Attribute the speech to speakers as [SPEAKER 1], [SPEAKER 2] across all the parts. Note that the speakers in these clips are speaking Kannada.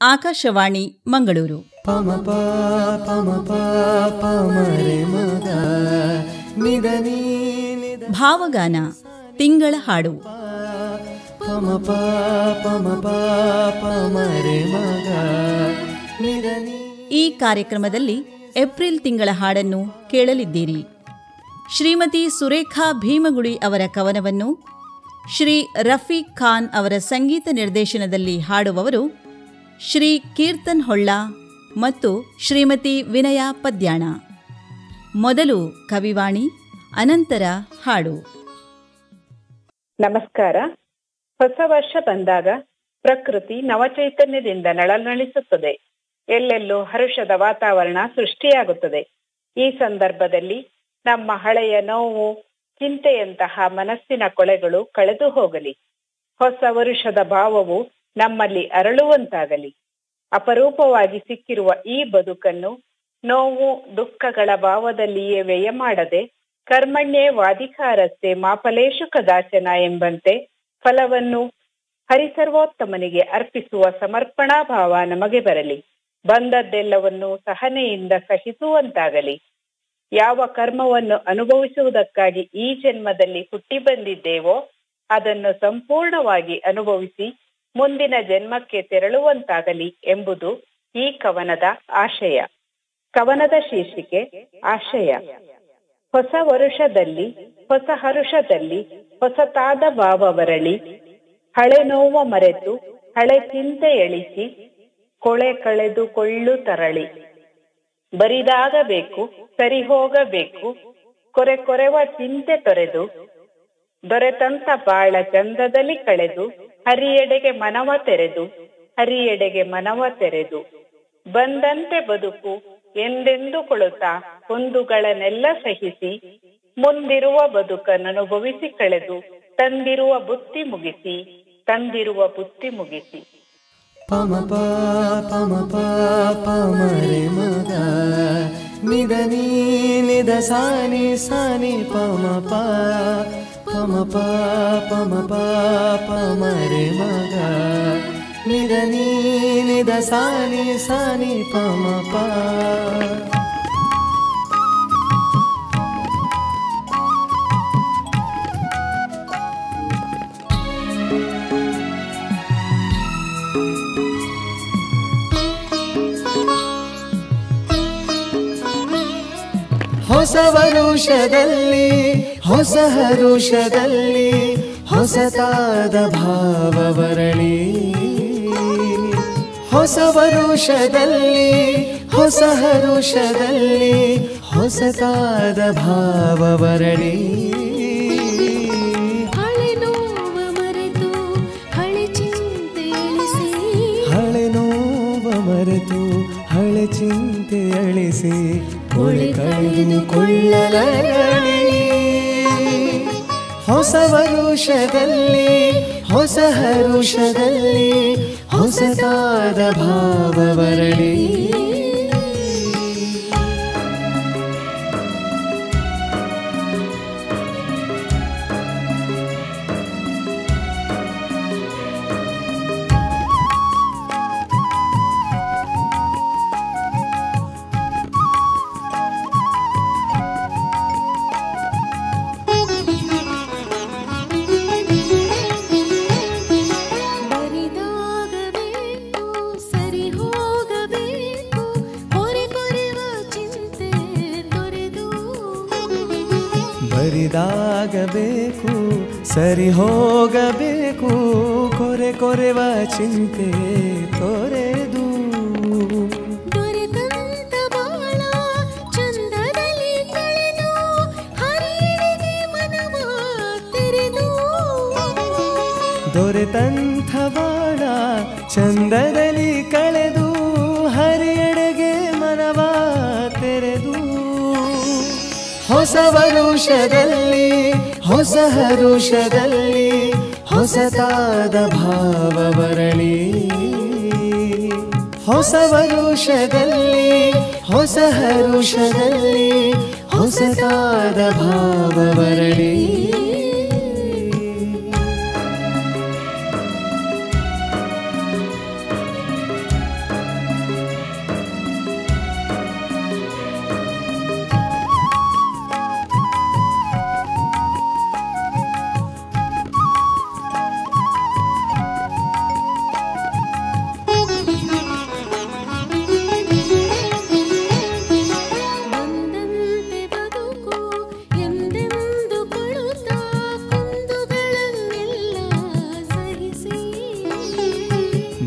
[SPEAKER 1] ಆಕಾಶವಾಣಿ ಮಂಗಳೂರು. ಭಾವಗಾನ ತಿಂಗಳ ಹಾಡು. ಈ ಕಾರ್ಯಕ್ರಮದಲ್ಲಿ ಏಪ್ರಿಲ್ ತಿಂಗಳ ಹಾಡನ್ನು ಕೇಳಲಿದ್ದೀರಿ. ಶ್ರೀಮತಿ ಸುರೇಖಾ ಭೀಮಗುಡಿ ಅವರ ಕವನವನ್ನು ಶ್ರೀ ರಫೀಕ್ ಖಾನ್ ಅವರ ಸಂಗೀತ ನಿರ್ದೇಶನದಲ್ಲಿ ಹಾಡುವವರು ಶ್ರೀ ಕೀರ್ತನ್ ಹೊಳ್ಳ ಮತ್ತು ಶ್ರೀಮತಿ ವಿನಯ ಪದ್ಯಾಣ. ಮೊದಲು ಕವಿವಾಣಿ, ಅನಂತರ ಹಾಡು.
[SPEAKER 2] ನಮಸ್ಕಾರ. ಹೊಸ ವರ್ಷ ಬಂದಾಗ ಪ್ರಕೃತಿ ನವಚೈತನ್ಯದಿಂದ ನಳನಳಿಸುತ್ತದೆ. ಎಲ್ಲೆಲ್ಲೂ ಹರುಷದ ವಾತಾವರಣ ಸೃಷ್ಟಿಯಾಗುತ್ತದೆ. ಈ ಸಂದರ್ಭದಲ್ಲಿ ನಮ್ಮ ಹಳೆಯ ನೋವು, ಚಿಂತೆಯಂತಹ ಮನಸ್ಸಿನ ಕೊಳೆಗಳು ಕಳೆದು ಹೋಗಲಿ. ಹೊಸ ವರುಷದ ಭಾವವು ನಮ್ಮಲ್ಲಿ ಅರಳುವಂತಾಗಲಿ. ಅಪರೂಪವಾಗಿ ಸಿಕ್ಕಿರುವ ಈ ಬದುಕನ್ನು ನೋವು ದುಃಖಗಳ ಭಾವದಲ್ಲಿಯೇ ವ್ಯಯ ಮಾಡದೆ ಕರ್ಮಣ್ಯೇ ವಾಧಿಕಾರಸ್ಥೆ ಮಾಪಲೇಶು ಕದಾಚನ ಎಂಬಂತೆ ಫಲವನ್ನು ಹರಿಸರ್ವೋತ್ತಮನಿಗೆ ಅರ್ಪಿಸುವ ಸಮರ್ಪಣಾ ಭಾವ ನಮಗೆ ಬರಲಿ. ಬಂದದ್ದೆಲ್ಲವನ್ನು ಸಹನೆಯಿಂದ ಸಹಿಸುವಂತಾಗಲಿ. ಯಾವ ಕರ್ಮವನ್ನು ಅನುಭವಿಸುವುದಕ್ಕಾಗಿ ಈ ಜನ್ಮದಲ್ಲಿ ಹುಟ್ಟಿ ಬಂದಿದ್ದೇವೋ ಅದನ್ನು ಸಂಪೂರ್ಣವಾಗಿ ಅನುಭವಿಸಿ ಮುಂದಿನ ಜನ್ಮಕ್ಕೆ ತೆರಳುವಂತಾಗಲಿ ಎಂಬುದು ಈ ಕವನದ ಆಶಯ. ಕವನದ ಶೀರ್ಷಿಕೆ ಆಶಯ. ಹೊಸ ವರುಷದಲ್ಲಿ, ಹೊಸ ಹರುಷದಲ್ಲಿ, ಹೊಸತಾದ ಭಾವ ಬರಳಿ ಹಳೆ ನೋವ ಮರೆತು, ಹಳೆ ಚಿಂತೆ ಎಳಿಸಿ ಕೊಳೆ ಕಳೆದುಕೊಳ್ಳು ತರಳಿ. ಬರಿದಾಗಬೇಕು, ಸರಿ ಹೋಗಬೇಕು, ಕೊರೆ ಕೊರೆವ ಚಿಂತೆ ತೊರೆದು ದೊರೆತಂತ ಬಾಳ ಚಂದದಲ್ಲಿ ಕಳೆದು ಹರಿಯೆಡೆಗೆ ಮನವ ತೆರೆದು, ಹರಿಯೆಡೆಗೆ ಮನವ ತೆರೆದು. ಬಂದಂತೆ ಬದುಕು ಎಂದೆಂದು ಕೊಳುತ್ತಾ ಕುಂದುಗಳನ್ನೆಲ್ಲ ಸಹಿಸಿ, ಮುಂದಿರುವ ಬದುಕನ್ನು ಅನುಭವಿಸಿ ಕಳೆದು, ತಂದಿರುವ ಬುತ್ತಿ ಮುಗಿಸಿ, ತಂದಿರುವ ಬುತ್ತಿ ಮುಗಿಸಿ.
[SPEAKER 3] ಪಮ ಪಮ ಪಮರೆ ಮಗ ನಿದ ನೀ, ನಿದ ಸಾನಿ ಸಾನಿ ಪಮ ಪ. ಪಮ ಪಮ ಪಾಪ ಮರೆ ಮಗ. ನಿದ ನೀ ಸಾನಿ ಸಾನಿ ಪಮ ಪ. ಹೊಸ ವರುಷದಲ್ಲಿ ಹೊಸ ಹರುಷದಲ್ಲಿ ಹೊಸತಾದ ಭಾವ ಬರಳಿ ಹೊಸ ವರುಷದಲ್ಲಿ ಹೊಸ ಹರುಷದಲ್ಲಿ ಹೊಸತಾದ ಭಾವ
[SPEAKER 4] ಮರೆತು ಹಳೆ ಚಿಂತೆ ಅಳಿಸಿ
[SPEAKER 3] ಹಳೆ ನೋವ ಮರೆತು ಹಳೆ ಚಿಂತೆ ಅಳಿಸಿ ಕೊಳೆ ಕಳೆದುಕೊಳ್ಳಲರಳಿ ಹೊಸ ವರುಷದಲ್ಲಿ ಹೊಸ ಹರುಷದಲ್ಲಿ ಹೊಸದಾದ ಭಾವ
[SPEAKER 4] ಬರಿದಾಗಬೇಕು ಸರಿ ಹೋಗಬೇಕು ಕೊರೆ ಕೊರೆವ ಚಿಂತೆ ತೊರೆದು. ದೊರೆತಂಥ ಬಾಳ ಚಂದದಲ್ಲಿ ಕಳೆದು ಹರಿಯಡೆಗೆ ಮನವ ತೆರೆದು.
[SPEAKER 3] ಹೊಸ ವರುಷದಲ್ಲಿ ಹೊಸ ಹರುಷದಲ್ಲಿ ಹೊಸತಾದ ಭಾವ ಬರಲಿ. ಹೊಸ ವರುಷದಲ್ಲಿ ಹೊಸ ಹರುಷದಲ್ಲಿ ಹೊಸತಾದ ಭಾವ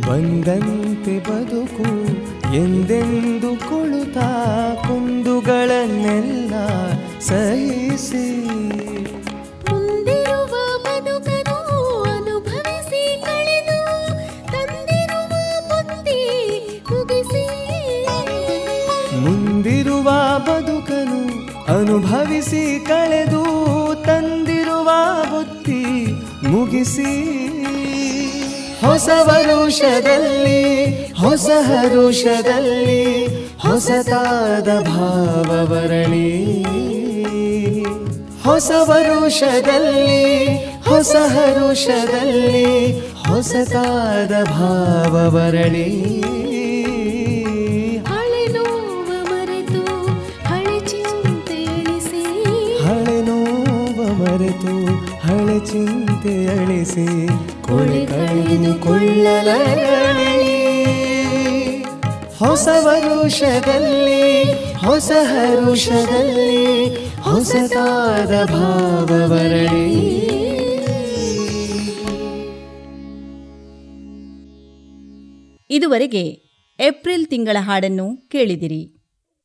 [SPEAKER 3] ಬಂದಂತೆ ಬದುಕು ಎಂದೆಂದು ಕುಳಿತ ಕುಂದುಗಳನ್ನೆಲ್ಲ ಸಹಿಸಿ.
[SPEAKER 4] ಮುಂದಿರುವ ಬದುಕನು ಅನುಭವಿಸಿ ಕಳೆದು ತಂದಿರುವ ಬುದ್ಧಿ ಮುಗಿಸಿ
[SPEAKER 3] ಮುಂದಿರುವ ಬದುಕನು ಅನುಭವಿಸಿ ಕಳೆದು ತಂದಿರುವ ಬುದ್ಧಿ ಮುಗಿಸಿ. ಹೊಸ ವರುಷದಲ್ಲಿ ಹೊಸ ಹರುಷದಲ್ಲಿ ಹೊಸತಾದ ಭಾವವರಳಿ ಹೊಸ ವರುಷದಲ್ಲಿ ಹೊಸ ಹರುಷದಲ್ಲಿ ಹೊಸತಾದ ಭಾವವರಳಿ
[SPEAKER 4] ಹಳೆ ನೋವ ಮರೆತು ಹಳೆ ಚಿಂತೆ
[SPEAKER 3] ಅಳಿಸಿ ಕೊಳೆ ಕೊಳ್ಳಲೇ ಹೊಸ ವರುಷದಲ್ಲಿ ಹೊಸ ಹರುಷದಲ್ಲಿ ಹೊಸತಾದ ಭಾವವರಳಿ
[SPEAKER 1] ಇದುವರೆಗೆ ಏಪ್ರಿಲ್ ತಿಂಗಳ ಹಾಡನ್ನು ಕೇಳಿದಿರಿ.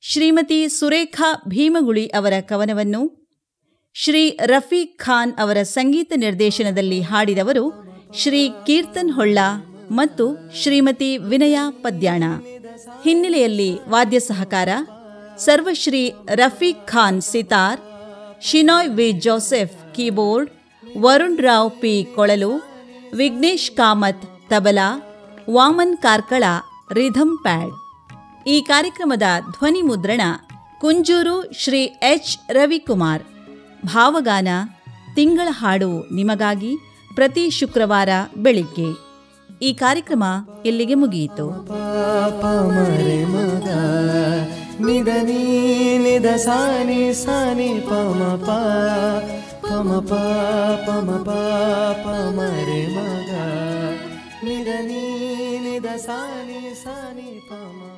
[SPEAKER 1] ಶ್ರೀಮತಿ ಸುರೇಖಾ ಭೀಮಗುಳಿ ಅವರ ಕವನವನ್ನು ಶ್ರೀ ರಫೀಕ್ ಖಾನ್ ಅವರ ಸಂಗೀತ ನಿರ್ದೇಶನದಲ್ಲಿ ಹಾಡಿದವರು ಶ್ರೀ ಕೀರ್ತನ್ ಹೊಳ್ಳ ಮತ್ತು ಶ್ರೀಮತಿ ವಿನಯ ಪದ್ಯಾಣ. ಹಿನ್ನೆಲೆಯಲ್ಲಿ ವಾದ್ಯ ಸಹಕಾರ, Sarvashri Rafiq Khan sitar, Shenoy V Joseph keyboard, Varun Rao P ಕೊಳಲು, ವಿಘ್ನೇಶ್ ಕಾಮತ್ ತಬಲಾ, ವಾಮನ್ ಕಾರ್ಕಳ ರಿಧಮ್ ಪ್ಯಾಡ್. ಈ ಕಾರ್ಯಕ್ರಮದ ಧ್ವನಿ ಮುದ್ರಣ ಕುಂಜೂರು ಶ್ರೀ ಎಚ್ ರವಿಕುಮಾರ್. ಭಾವಗಾನ ತಿಂಗಳ ಹಾಡು ನಿಮಗಾಗಿ ಪ್ರತಿ ಶುಕ್ರವಾರ ಬೆಳಿಗ್ಗೆ. ಈ ಕಾರ್ಯಕ್ರಮ ಇಲ್ಲಿಗೆ ಮುಗಿಯಿತು.
[SPEAKER 3] ಸಾನಿ ಸಾನಿ ಪಮ ಮಗ ನೀ ಸಾನಿ ಪಮ